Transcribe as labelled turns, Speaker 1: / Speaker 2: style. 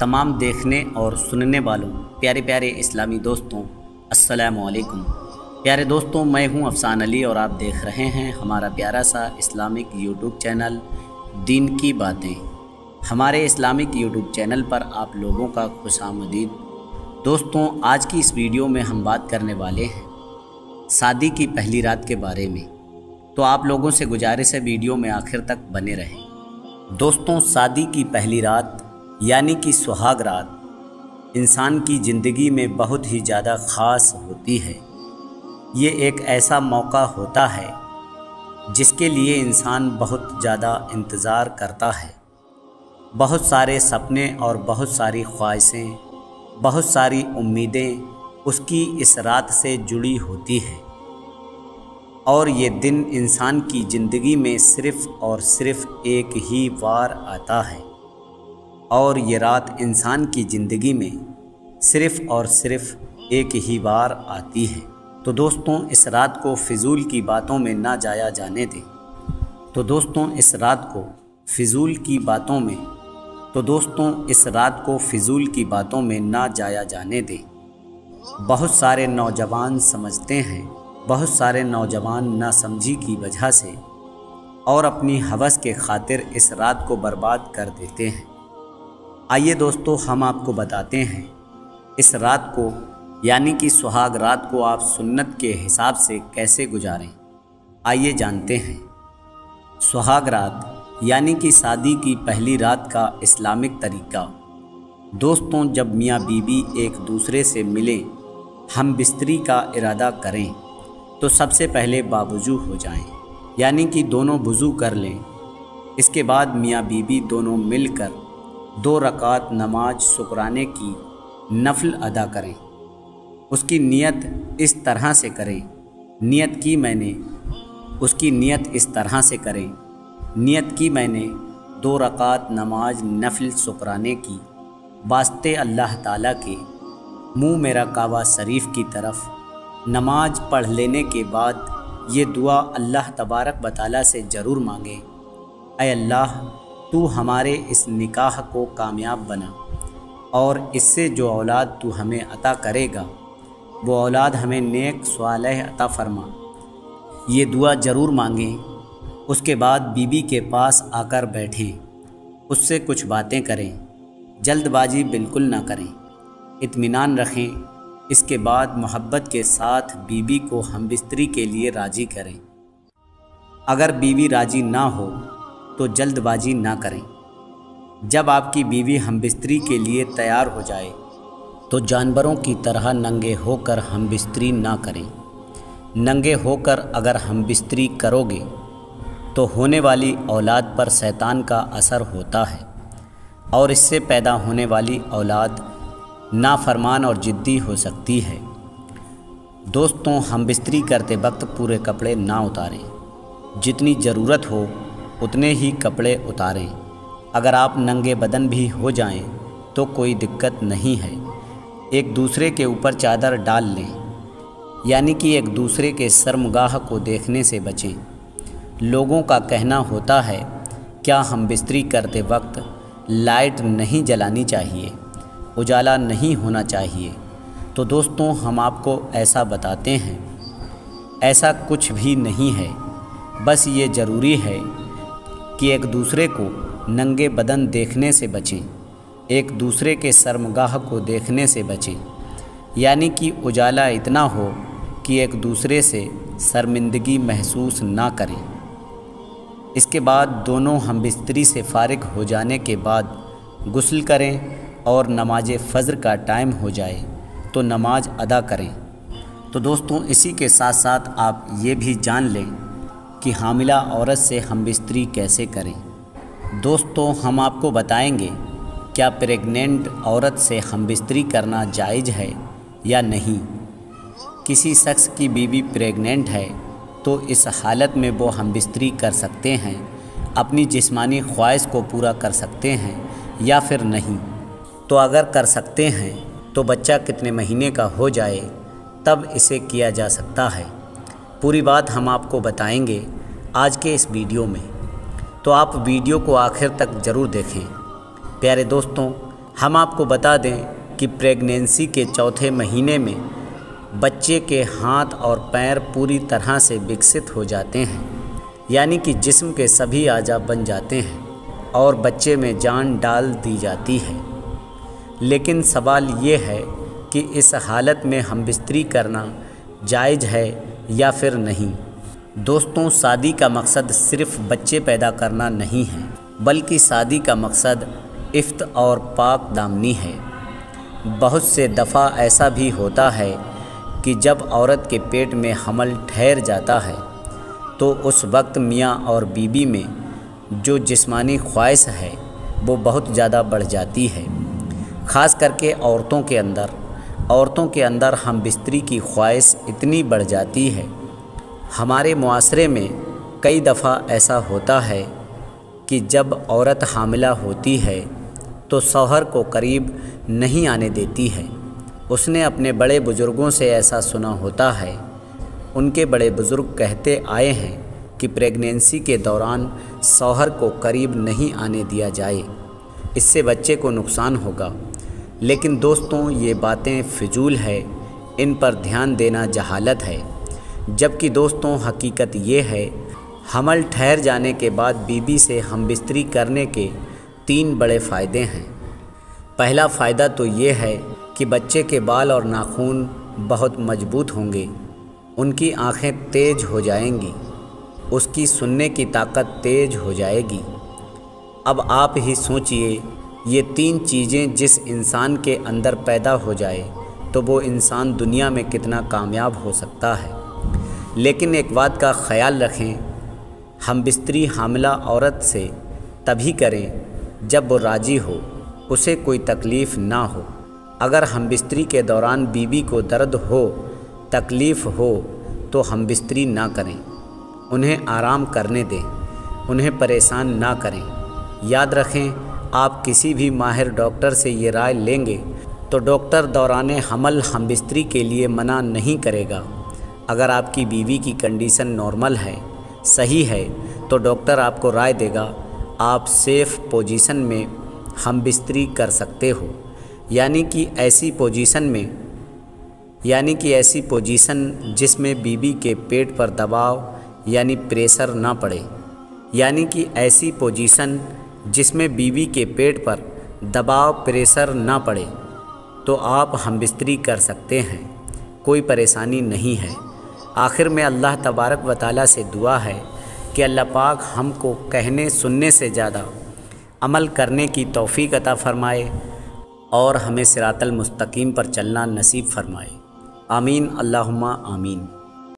Speaker 1: तमाम देखने और सुनने वालों, प्यारे प्यारे इस्लामी दोस्तों असलकुम प्यारे दोस्तों, मैं हूँ अफसान अली और आप देख रहे हैं हमारा प्यारा सा इस्लामिक यूट्यूब चैनल, दीन की बातें। हमारे इस्लामिक यूट्यूब चैनल पर आप लोगों का खुश आमदीद दोस्तों, आज की इस वीडियो में हम बात करने वाले हैं शादी की पहली रात के बारे में। तो आप लोगों से गुजारिश है वीडियो में आखिर तक बने रहें। दोस्तों, शादी की पहली रात यानी कि सुहाग रात, इंसान की ज़िंदगी में बहुत ही ज़्यादा ख़ास होती है। ये एक ऐसा मौका होता है, जिसके लिए इंसान बहुत ज़्यादा इंतज़ार करता है। बहुत सारे सपने और बहुत सारी ख्वाहिशें, बहुत सारी उम्मीदें उसकी इस रात से जुड़ी होती है। और ये दिन इंसान की ज़िंदगी में सिर्फ़ और सिर्फ़ एक ही बार आता है। और ये रात इंसान की ज़िंदगी में सिर्फ़ और सिर्फ़ एक ही बार आती है। तो दोस्तों, इस रात को फिजूल की बातों में ना जाया जाने दें। तो दोस्तों, इस रात को फिजूल की बातों में तो दोस्तों, इस रात को फिजूल की बातों में ना जाया जाने दें। बहुत सारे नौजवान समझते हैं, बहुत सारे नौजवान नासमझी की वजह से, और अपनी हवस के खातिर इस रात को बर्बाद कर देते हैं। आइए दोस्तों हम आपको बताते हैं। इस रात को यानी कि सुहाग रात को आप सुन्नत के हिसाब से कैसे गुजारें आइए जानते हैं। सुहाग रात यानी कि शादी की पहली रात का इस्लामिक तरीका। दोस्तों जब मियाँ बीबी एक दूसरे से मिलें हम बिस्तरी का इरादा करें तो सबसे पहले बावजू हो जाएँ, यानी कि दोनों वज़ू कर लें। इसके बाद मियाँ बीबी दोनों मिलकर दो रकात नमाज़ शुक्राने की नफल अदा करें। उसकी नियत इस तरह से करें। नियत की मैंने, उसकी नियत इस तरह से करें। नियत की मैंने दो रकात नमाज़ नफल शुक्राने की। वास्ते अल्लाह ताला के मुँह मेरा काबा शरीफ की तरफ़। नमाज़ पढ़ लेने के बाद ये दुआ अल्लाह तबारक बताला से ज़रूर मांगे। अल्लाह तू हमारे इस निकाह को कामयाब बना, और इससे जो औलाद तू हमें अता करेगा, वो औलाद हमें नेक सवाल अता फरमा। ये दुआ ज़रूर मांगें, उसके बाद बीबी के पास आकर बैठें, उससे कुछ बातें करें, जल्दबाजी बिल्कुल ना करें, इत्मीनान रखें, इसके बाद मोहब्बत के साथ बीबी को हम बिस्तरी के लिए राज़ी करें। अगर बीवी राज़ी ना हो तो जल्दबाजी ना करें। जब आपकी बीवी हम बिस्तरी के लिए तैयार हो जाए तो जानवरों की तरह नंगे होकर हम बिस्तरी ना करें। नंगे होकर अगर हम बिस्तरी करोगे तो होने वाली औलाद पर शैतान का असर होता है, और इससे पैदा होने वाली औलाद नाफरमान और ज़िद्दी हो सकती है। दोस्तों, हम बिस्तरी करते वक्त पूरे कपड़े ना उतारें। जितनी ज़रूरत हो उतने ही कपड़े उतारें। अगर आप नंगे बदन भी हो जाएँ तो कोई दिक्कत नहीं है। एक दूसरे के ऊपर चादर डाल लें, यानी कि एक दूसरे के शर्मगाह को देखने से बचें। लोगों का कहना होता है, क्या हम बिस्तरी करते वक्त लाइट नहीं जलानी चाहिए? उजाला नहीं होना चाहिए। तो दोस्तों, हम आपको ऐसा बताते हैं। ऐसा कुछ भी नहीं है। बस ये ज़रूरी है कि एक दूसरे को नंगे बदन देखने से बचें, एक दूसरे के शर्मगाह को देखने से बचें। यानी कि उजाला इतना हो कि एक दूसरे से शर्मिंदगी महसूस ना करें। इसके बाद दोनों हम बिस्तरी से फारिग हो जाने के बाद गुस्ल करें और नमाज़ फ़ज्र का टाइम हो जाए तो नमाज़ अदा करें। तो दोस्तों, इसी के साथ साथ आप ये भी जान लें कि हामिला औरत से हम बिस्तरी कैसे करें? दोस्तों, हम आपको बताएँगे, क्या प्रेग्नेंट औरत से हम बिस्तरी करना जायज़ है या नहीं? किसी शख्स की बीवी प्रेग्नेंट है तो इस हालत में वो हम बिस्तरी कर सकते हैं, अपनी जिस्मानी ख्वाहिश को पूरा कर सकते हैं या फिर नहीं? तो अगर कर सकते हैं तो बच्चा कितने महीने का हो जाए, तब इसे किया जा सकता है। पूरी बात हम आपको बताएँगे आज के इस वीडियो में। तो आप वीडियो को आखिर तक ज़रूर देखें। प्यारे दोस्तों, हम आपको बता दें कि प्रेगनेंसी के चौथे महीने में बच्चे के हाथ और पैर पूरी तरह से विकसित हो जाते हैं, यानी कि जिस्म के सभी आजा बन जाते हैं और बच्चे में जान डाल दी जाती है। लेकिन सवाल ये है कि इस हालत में हम बिस्तरी करना जायज़ है या फिर नहीं। दोस्तों, शादी का मकसद सिर्फ़ बच्चे पैदा करना नहीं है, बल्कि शादी का मकसद इफ्त और पाक दामनी है। बहुत से दफ़ा ऐसा भी होता है कि जब औरत के पेट में हमल ठहर जाता है तो उस वक्त मियाँ और बीबी में जो जिस्मानी ख्वाहिश है, वो बहुत ज़्यादा बढ़ जाती है, ख़ास करके औरतों के अंदर। औरतों के अंदर हम बिस्तरी की ख्वाहिश इतनी बढ़ जाती है। हमारे मुआसरे में कई दफ़ा ऐसा होता है कि जब औरत हामिला होती है तो शौहर को करीब नहीं आने देती है। उसने अपने बड़े बुज़ुर्गों से ऐसा सुना होता है। उनके बड़े बुज़ुर्ग कहते आए हैं कि प्रेगनेंसी के दौरान शौहर को करीब नहीं आने दिया जाए। इससे बच्चे को नुकसान होगा। लेकिन दोस्तों, ये बातें फिजूल है, इन पर ध्यान देना जहालत है। जबकि दोस्तों, हकीकत ये है, हमल ठहर जाने के बाद बीबी से हम बिस्तरी करने के तीन बड़े फ़ायदे हैं। पहला फ़ायदा तो ये है कि बच्चे के बाल और नाखून बहुत मज़बूत होंगे, उनकी आँखें तेज हो जाएँगी, उसकी सुनने की ताकत तेज हो जाएगी। अब आप ही सोचिए ये तीन चीज़ें जिस इंसान के अंदर पैदा हो जाए तो वो इंसान दुनिया में कितना कामयाब हो सकता है। लेकिन एक बात का ख्याल रखें, हम बिस्तरी हामला औरत से तभी करें जब वो राज़ी हो, उसे कोई तकलीफ़ ना हो। अगर हम बिस्तरी के दौरान बीबी को दर्द हो, तकलीफ़ हो तो हम बिस्तरी ना करें। उन्हें आराम करने दें, उन्हें परेशान ना करें। याद रखें आप किसी भी माहिर डॉक्टर से ये राय लेंगे तो डॉक्टर दौरान हमल हम बिस्तरी के लिए मना नहीं करेगा। अगर आपकी बीवी की कंडीशन नॉर्मल है, सही है तो डॉक्टर आपको राय देगा, आप सेफ़ पोजीशन में हम बिस्तरी कर सकते हो। यानी कि ऐसी पोजीशन में, यानी कि ऐसी पोजीशन जिसमें बीबी के पेट पर दबाव, यानी प्रेशर ना पड़े। यानी कि ऐसी पोजीशन जिसमें बीवी के पेट पर दबाव प्रेशर ना पड़े तो आप हम बिस्तरी कर सकते हैं। कोई परेशानी नहीं है। आखिर में अल्लाह तबारक व ताली से दुआ है कि अल्लाह पाक हमको कहने, सुनने से ज़्यादा अमल करने की तौफ़ी अता फ़रमाए और हमें सिरातल मुस्तकीम पर चलना नसीब फ़रमाए। आमीन, अल्लाहुम्मा आमीन।